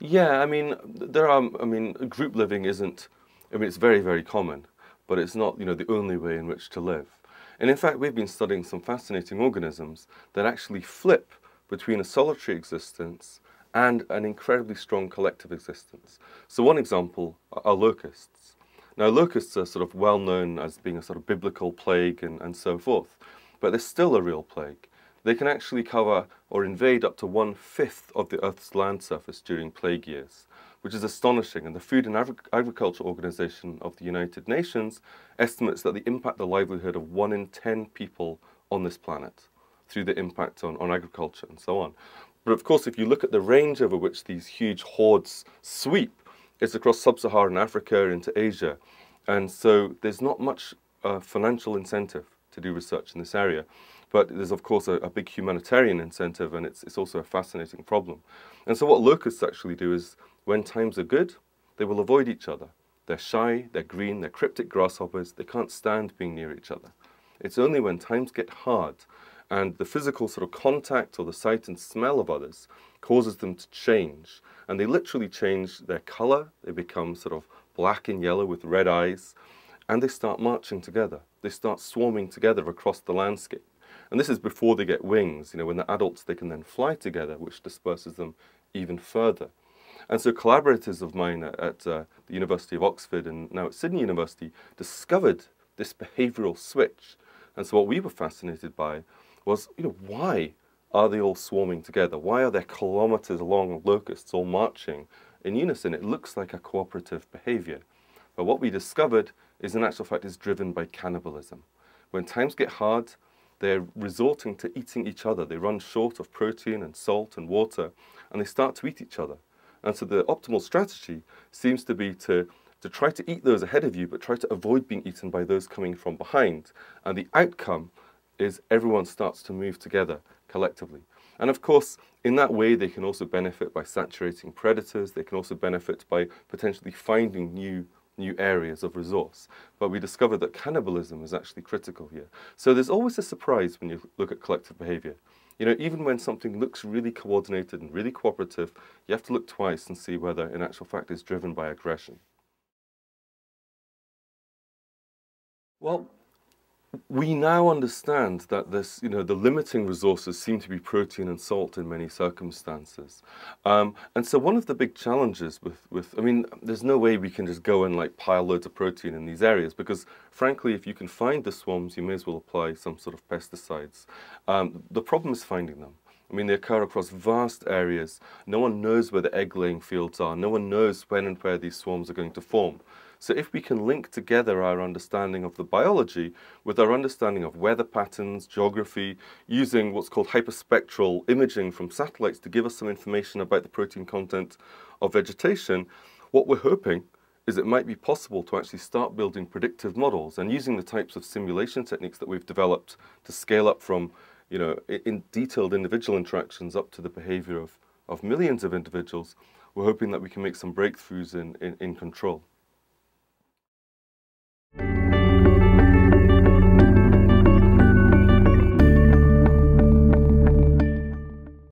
Yeah, I mean, there are, I mean, group living isn't, I mean, it's very, very common, but it's not, you know, the only way in which to live. And in fact, we've been studying some fascinating organisms that actually flip between a solitary existence and an incredibly strong collective existence. So one example are locusts. Now, locusts are sort of well known as being a sort of biblical plague and, and so forth, but they're still a real plague. They can actually cover or invade up to one fifth of the Earth's land surface during plague years, which is astonishing. And the Food and Agri Agriculture Organization of the United Nations estimates that they impact the livelihood of one in 10 people on this planet through the impact on, on agriculture and so on. But of course, if you look at the range over which these huge hordes sweep, it's across sub-Saharan Africa into Asia. And so there's not much uh, financial incentive to do research in this area. But there's, of course, a, a, big humanitarian incentive, and it's, it's also a fascinating problem. And so what locusts actually do is, when times are good, they will avoid each other. They're shy, they're green, they're cryptic grasshoppers, they can't stand being near each other. It's only when times get hard and the physical sort of contact or the sight and smell of others causes them to change. And they literally change their color. They become sort of black and yellow with red eyes. And they start marching together. They start swarming together across the landscape. And this is before they get wings. You know, when they're adults, they can then fly together, which disperses them even further. And so collaborators of mine at, at uh, the University of Oxford and now at Sydney University discovered this behavioral switch. And so what we were fascinated by was, you know, why are they all swarming together? Why are there kilometers long locusts all marching in unison? It looks like a cooperative behavior. But what we discovered is in actual fact is driven by cannibalism. When times get hard, they're resorting to eating each other. They run short of protein and salt and water, and they start to eat each other. And so the optimal strategy seems to be to, to try to eat those ahead of you, but try to avoid being eaten by those coming from behind. And the outcome is everyone starts to move together collectively. And of course, in that way, they can also benefit by saturating predators. They can also benefit by potentially finding new new areas of resource. But we discovered that cannibalism is actually critical here. So there's always a surprise when you look at collective behavior. You know, even when something looks really coordinated and really cooperative, you have to look twice and see whether in actual fact it's driven by aggression. Well, we now understand that this, you know, the limiting resources seem to be protein and salt in many circumstances. Um, and so one of the big challenges with, with, I mean, there's no way we can just go and like pile loads of protein in these areas because frankly, if you can find the swarms, you may as well apply some sort of pesticides. Um, the problem is finding them. I mean, they occur across vast areas. No one knows where the egg-laying fields are. No one knows when and where these swarms are going to form. So if we can link together our understanding of the biology with our understanding of weather patterns, geography, using what's called hyperspectral imaging from satellites to give us some information about the protein content of vegetation, what we're hoping is it might be possible to actually start building predictive models and using the types of simulation techniques that we've developed to scale up from you know, in detailed individual interactions up to the behavior of, of millions of individuals, we're hoping that we can make some breakthroughs in, in, in control.